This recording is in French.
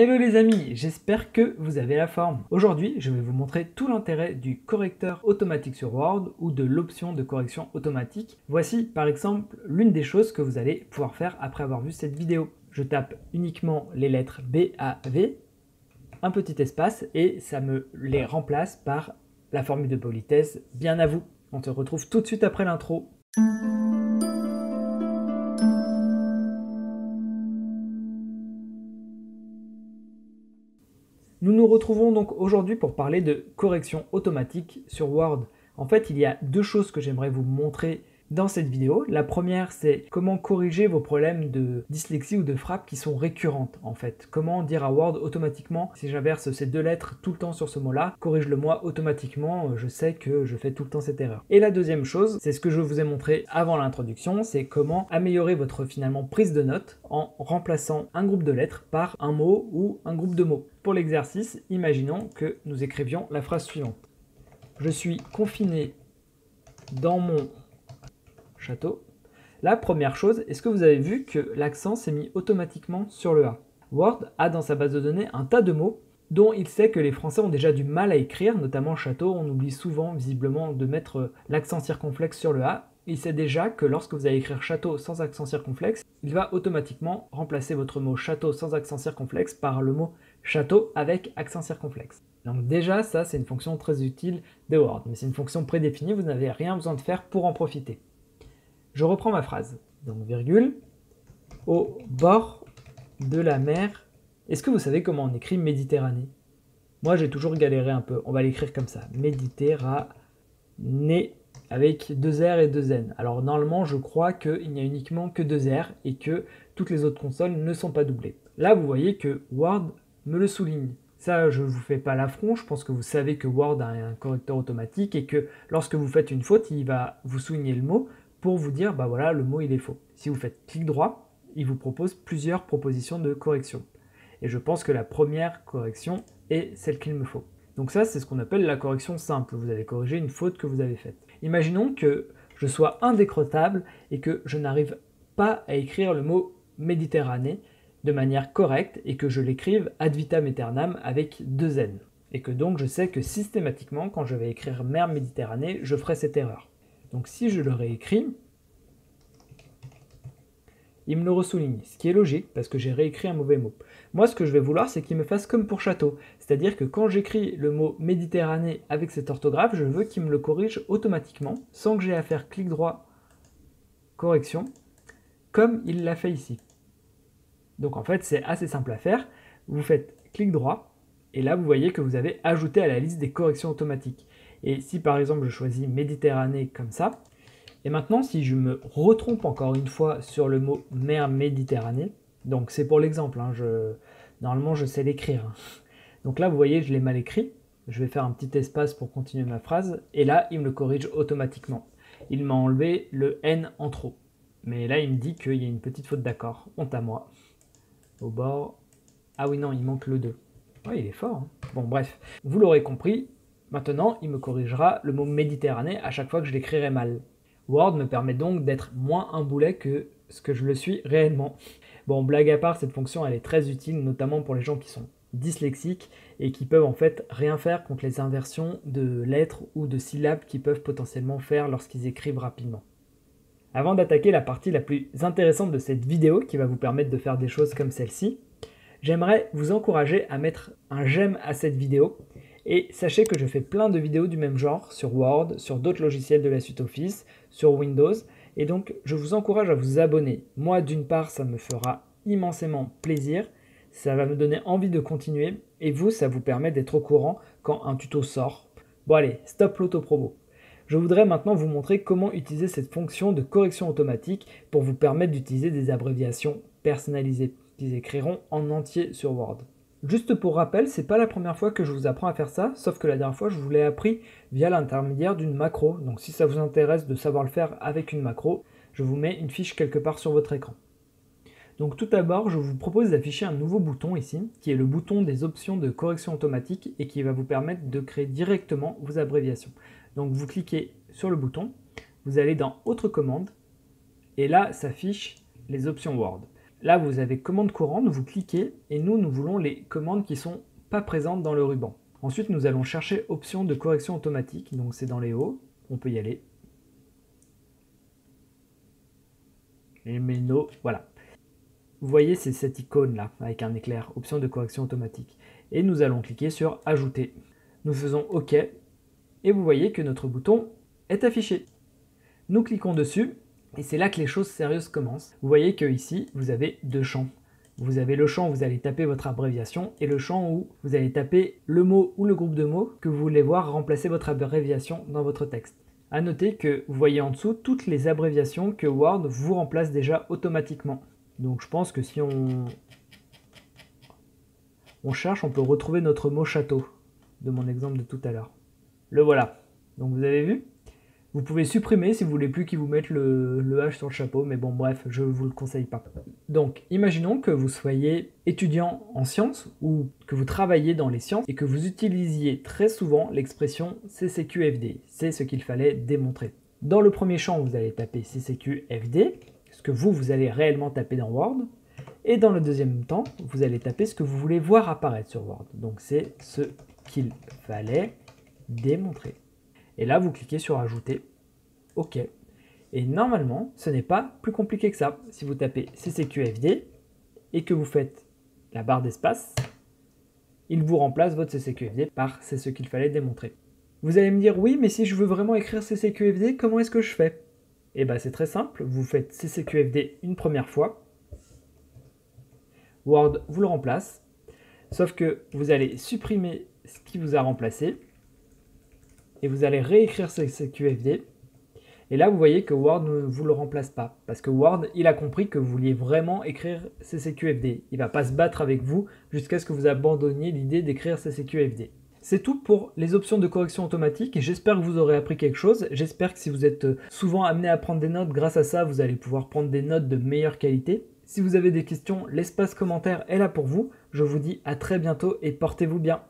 Hello les amis, j'espère que vous avez la forme. Aujourd'hui, je vais vous montrer tout l'intérêt du correcteur automatique sur Word ou de l'option de correction automatique. Voici par exemple l'une des choses que vous allez pouvoir faire après avoir vu cette vidéo. Je tape uniquement les lettres B, A, V, un petit espace et ça me les remplace par la formule de politesse bien à vous. On se retrouve tout de suite après l'intro. Nous nous retrouvons donc aujourd'hui pour parler de correction automatique sur Word. En fait, il y a deux choses que j'aimerais vous montrer dans cette vidéo. La première, c'est comment corriger vos problèmes de dyslexie ou de frappe qui sont récurrentes en fait. Comment dire à Word automatiquement, si j'inverse ces deux lettres tout le temps sur ce mot-là, corrige-le moi automatiquement, je sais que je fais tout le temps cette erreur. Et la deuxième chose, c'est ce que je vous ai montré avant l'introduction, c'est comment améliorer votre finalement prise de notes en remplaçant un groupe de lettres par un mot ou un groupe de mots. Pour l'exercice, imaginons que nous écrivions la phrase suivante. Je suis confiné dans mon La première chose, est-ce que vous avez vu que l'accent s'est mis automatiquement sur le A? Word a dans sa base de données un tas de mots dont il sait que les Français ont déjà du mal à écrire, notamment château, on oublie souvent visiblement de mettre l'accent circonflexe sur le A. Il sait déjà que lorsque vous allez écrire château sans accent circonflexe, il va automatiquement remplacer votre mot château sans accent circonflexe par le mot château avec accent circonflexe. Donc déjà, ça, c'est une fonction très utile de Word, mais c'est une fonction prédéfinie, vous n'avez rien besoin de faire pour en profiter. Je reprends ma phrase. Donc, virgule, au bord de la mer. Est-ce que vous savez comment on écrit Méditerranée? Moi, j'ai toujours galéré un peu. On va l'écrire comme ça. Méditerranée avec deux R et deux N. Alors normalement, je crois qu'il n'y a uniquement que deux R et que toutes les autres consoles ne sont pas doublées. Là, vous voyez que Word me le souligne. Ça, je ne vous fais pas l'affront, je pense que vous savez que Word a un correcteur automatique et que lorsque vous faites une faute, il va vous souligner le mot pour vous dire, bah voilà, le mot il est faux. Si vous faites clic droit, il vous propose plusieurs propositions de correction. Et je pense que la première correction est celle qu'il me faut. Donc ça, c'est ce qu'on appelle la correction simple. Vous allez corriger une faute que vous avez faite. Imaginons que je sois indécrottable et que je n'arrive pas à écrire le mot Méditerranée de manière correcte et que je l'écrive ad vitam aeternam avec deux N. Et que donc je sais que systématiquement, quand je vais écrire mer Méditerranée, je ferai cette erreur. Donc si je le réécris, il me le ressouligne, ce qui est logique parce que j'ai réécrit un mauvais mot. Moi, ce que je vais vouloir, c'est qu'il me fasse comme pour château, c'est-à-dire que quand j'écris le mot Méditerranée avec cette orthographe, je veux qu'il me le corrige automatiquement, sans que j'ai à faire clic droit, correction, comme il l'a fait ici. Donc en fait, c'est assez simple à faire. Vous faites clic droit, et là, vous voyez que vous avez ajouté à la liste des corrections automatiques. Et si par exemple je choisis Méditerranée comme ça, et maintenant si je me retrompe encore une fois sur le mot mer Méditerranée, donc c'est pour l'exemple, hein, normalement je sais l'écrire. Hein. Donc là vous voyez je l'ai mal écrit, je vais faire un petit espace pour continuer ma phrase, et là il me le corrige automatiquement. Il m'a enlevé le N en trop. Mais là il me dit qu'il y a une petite faute d'accord, honte à moi. Au bord... Ah oui non, il manque le 2. Ouais, il est fort. Hein. Bon bref, vous l'aurez compris, Maintenant, il me corrigera le mot Méditerranée à chaque fois que je l'écrirai mal. Word me permet donc d'être moins un boulet que ce que je le suis réellement. Bon, blague à part, cette fonction elle est très utile, notamment pour les gens qui sont dyslexiques et qui peuvent en fait rien faire contre les inversions de lettres ou de syllabes qu'ils peuvent potentiellement faire lorsqu'ils écrivent rapidement. Avant d'attaquer la partie la plus intéressante de cette vidéo qui va vous permettre de faire des choses comme celle-ci, j'aimerais vous encourager à mettre un j'aime à cette vidéo et sachez que je fais plein de vidéos du même genre sur Word, sur d'autres logiciels de la suite Office, sur Windows. Et donc, je vous encourage à vous abonner. Moi, d'une part, ça me fera immensément plaisir. Ça va me donner envie de continuer. Et vous, ça vous permet d'être au courant quand un tuto sort. Bon allez, stop l'autopromo. Je voudrais maintenant vous montrer comment utiliser cette fonction de correction automatique pour vous permettre d'utiliser des abréviations personnalisées qu'ils écriront en entier sur Word. Juste pour rappel, c'est pas la première fois que je vous apprends à faire ça, sauf que la dernière fois je vous l'ai appris via l'intermédiaire d'une macro. Donc si ça vous intéresse de savoir le faire avec une macro, je vous mets une fiche quelque part sur votre écran. Donc tout d'abord, je vous propose d'afficher un nouveau bouton ici, qui est le bouton des options de correction automatique et qui va vous permettre de créer directement vos abréviations. Donc vous cliquez sur le bouton, vous allez dans Autre commande, et là s'affichent les options Word. Là, vous avez commande courante, vous cliquez et nous, nous voulons les commandes qui sont pas présentes dans le ruban. Ensuite, nous allons chercher option de correction automatique, donc c'est dans les hauts, on peut y aller. Et méno, voilà. Vous voyez, c'est cette icône là, avec un éclair, option de correction automatique. Et nous allons cliquer sur ajouter. Nous faisons OK, et vous voyez que notre bouton est affiché. Nous cliquons dessus, et c'est là que les choses sérieuses commencent. Vous voyez que ici, vous avez deux champs. Vous avez le champ où vous allez taper votre abréviation et le champ où vous allez taper le mot ou le groupe de mots que vous voulez voir remplacer votre abréviation dans votre texte. A noter que vous voyez en dessous toutes les abréviations que Word vous remplace déjà automatiquement. Donc je pense que si on, on cherche, on peut retrouver notre mot château de mon exemple de tout à l'heure. Le voilà. Donc vous avez vu? Vous pouvez supprimer si vous voulez plus qu'ils vous mettent le, H sur le chapeau, mais bon bref, je ne vous le conseille pas. Donc imaginons que vous soyez étudiant en sciences ou que vous travaillez dans les sciences et que vous utilisiez très souvent l'expression CCQFD. C'est ce qu'il fallait démontrer. Dans le premier champ, vous allez taper CCQFD, ce que vous, vous allez réellement taper dans Word. Et dans le deuxième temps, vous allez taper ce que vous voulez voir apparaître sur Word. Donc c'est ce qu'il fallait démontrer. Et là, vous cliquez sur Ajouter. OK. Et normalement, ce n'est pas plus compliqué que ça. Si vous tapez CCQFD et que vous faites la barre d'espace, il vous remplace votre CCQFD par c'est ce qu'il fallait démontrer. Vous allez me dire oui, mais si je veux vraiment écrire CCQFD, comment est-ce que je fais? Eh bien c'est très simple, vous faites CCQFD une première fois, Word vous le remplace, sauf que vous allez supprimer ce qui vous a remplacé, et vous allez réécrire CQFD. Et là, vous voyez que Word ne vous le remplace pas. Parce que Word, il a compris que vous vouliez vraiment écrire CCQFD. Il va pas se battre avec vous jusqu'à ce que vous abandonniez l'idée d'écrire CCQFD. C'est tout pour les options de correction automatique. J'espère que vous aurez appris quelque chose. J'espère que si vous êtes souvent amené à prendre des notes, grâce à ça, vous allez pouvoir prendre des notes de meilleure qualité. Si vous avez des questions, l'espace commentaire est là pour vous. Je vous dis à très bientôt et portez-vous bien.